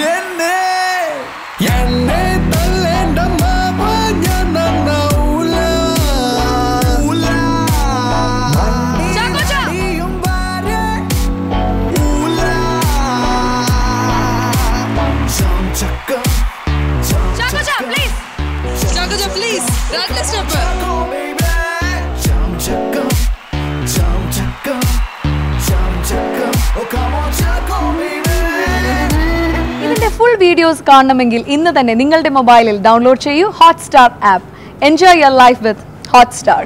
Yende Yende tấn lên đám mơ với nhân năm ula Ula Chào cô chào Chào cô chào please. Chào cô chào please Red list number come on, Jack, call me ഇതിന്റെ full videos കാണണമെങ്കിൽ ഇന്ന് തന്നെ നിങ്ങളുടെ മൊബൈലിൽ download ചെയ്യൂ Hotstar app enjoy your life with Hotstar